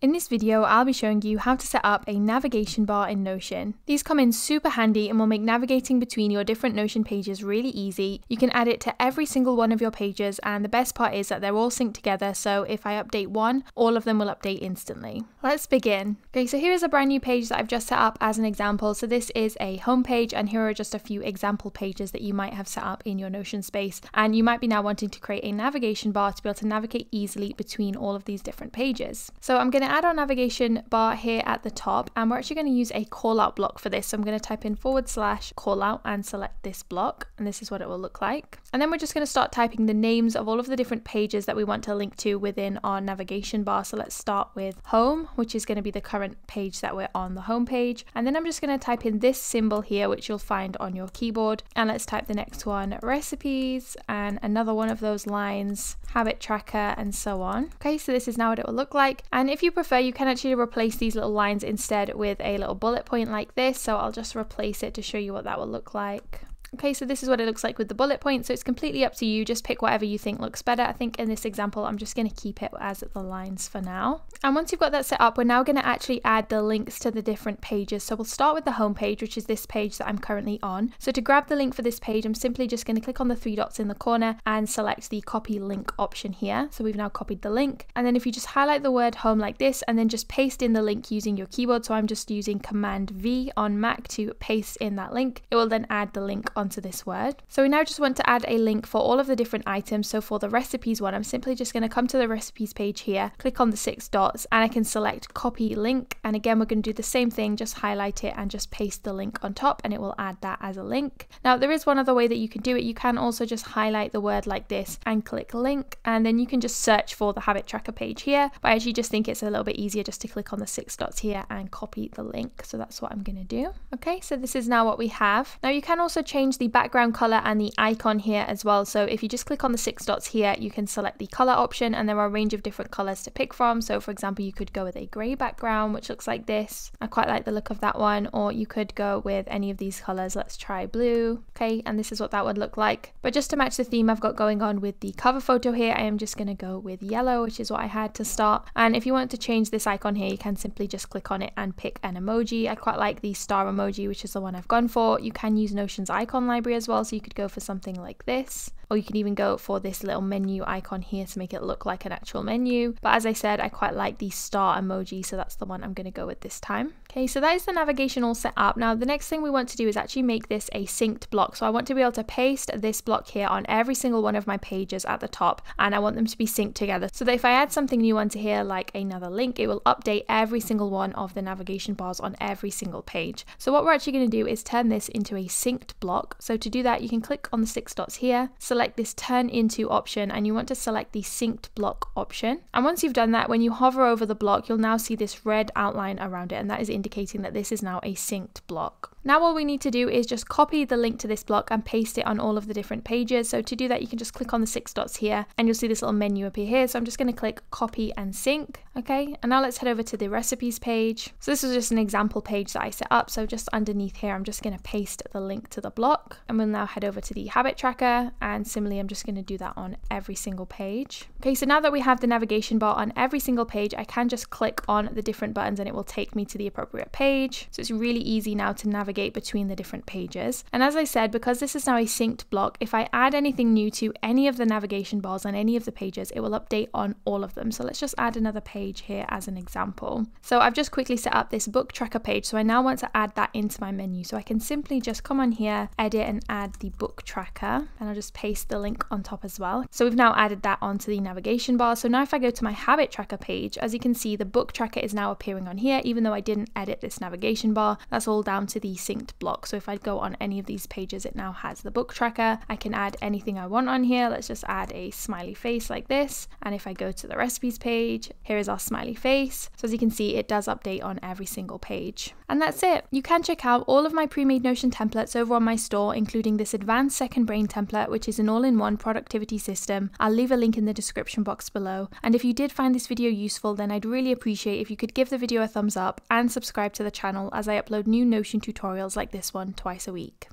In this video, I'll be showing you how to set up a navigation bar in Notion. These come in super handy and will make navigating between your different Notion pages really easy. You can add it to every single one of your pages and the best part is that they're all synced together so if I update one, all of them will update instantly. Let's begin. Okay, so here is a brand new page that I've just set up as an example. So this is a home page and here are just a few example pages that you might have set up in your Notion space and you might be now wanting to create a navigation bar to be able to navigate easily between all of these different pages. So I'm going to add our navigation bar here at the top and we're actually going to use a callout block for this. So I'm going to type in forward slash callout and select this block and this is what it will look like. And then we're just going to start typing the names of all of the different pages that we want to link to within our navigation bar. So let's start with home, which is going to be the current page that we're on the home page. And then I'm just going to type in this symbol here, which you'll find on your keyboard. And let's type the next one, recipes, and another one of those lines, habit tracker, and so on. Okay, so this is now what it will look like. And if you prefer, you can actually replace these little lines instead with a little bullet point like this. So I'll just replace it to show you what that will look like. Okay, so this is what it looks like with the bullet points. So it's completely up to you. Just pick whatever you think looks better. I think in this example, I'm just going to keep it as the lines for now. And once you've got that set up, we're now going to actually add the links to the different pages. So we'll start with the home page, which is this page that I'm currently on. So to grab the link for this page, I'm simply just going to click on the three dots in the corner and select the copy link option here. So we've now copied the link. And then if you just highlight the word home like this, and then just paste in the link using your keyboard. So I'm just using Command V on Mac to paste in that link. It will then add the link onto this word. So we now just want to add a link for all of the different items. So for the recipes one, I'm simply just going to come to the recipes page here, click on the six dots, and I can select copy link. And again, we're going to do the same thing, just highlight it and just paste the link on top and it will add that as a link. Now there is one other way that you can do it. You can also just highlight the word like this and click link and then you can just search for the habit tracker page here. But I actually just think it's a little bit easier just to click on the six dots here and copy the link. So that's what I'm going to do. Okay, so this is now what we have. Now you can also change the background color and the icon here as well. So if you just click on the six dots here, you can select the color option and there are a range of different colors to pick from. So for example, you could go with a gray background, which looks like this. I quite like the look of that one, or you could go with any of these colors. Let's try blue. Okay, and this is what that would look like. But just to match the theme I've got going on with the cover photo here, I am just going to go with yellow, which is what I had to start. And if you want to change this icon here, you can simply just click on it and pick an emoji. I quite like the star emoji, which is the one I've gone for. You can use Notion's icon library as well. So you could go for something like this or you can even go for this little menu icon here to make it look like an actual menu. But as I said, I quite like the star emoji, so that's the one I'm going to go with this time. Okay, so that is the navigation all set up. Now, the next thing we want to do is actually make this a synced block. So I want to be able to paste this block here on every single one of my pages at the top, and I want them to be synced together. So that if I add something new onto here, like another link, it will update every single one of the navigation bars on every single page. So what we're actually going to do is turn this into a synced block. So to do that, you can click on the six dots here, select select this turn into option and you want to select the synced block option. And once you've done that, when you hover over the block, you'll now see this red outline around it and that is indicating that this is now a synced block. Now all we need to do is just copy the link to this block and paste it on all of the different pages. So to do that, you can just click on the six dots here and you'll see this little menu appear here. So I'm just going to click copy and sync. Okay, and now let's head over to the recipes page. So this is just an example page that I set up. So just underneath here, I'm just going to paste the link to the block. And we'll now head over to the habit tracker. And similarly, I'm just going to do that on every single page. Okay, so now that we have the navigation bar on every single page, I can just click on the different buttons and it will take me to the appropriate page. So it's really easy now to navigate navigate between the different pages. And as I said, because this is now a synced block, if I add anything new to any of the navigation bars on any of the pages, it will update on all of them. So let's just add another page here as an example. So I've just quickly set up this book tracker page. So I now want to add that into my menu. So I can simply just come on here, edit and add the book tracker. And I'll just paste the link on top as well. So we've now added that onto the navigation bar. So now if I go to my habit tracker page, as you can see, the book tracker is now appearing on here, even though I didn't edit this navigation bar. That's all down to the synced block. So if I go on any of these pages, it now has the book tracker. I can add anything I want on here. Let's just add a smiley face like this. And if I go to the recipes page, here is our smiley face. So as you can see, it does update on every single page. And that's it. You can check out all of my pre-made Notion templates over on my store, including this advanced second brain template, which is an all-in-one productivity system. I'll leave a link in the description box below. And if you did find this video useful, then I'd really appreciate if you could give the video a thumbs up and subscribe to the channel as I upload new Notion tutorials like this one twice a week.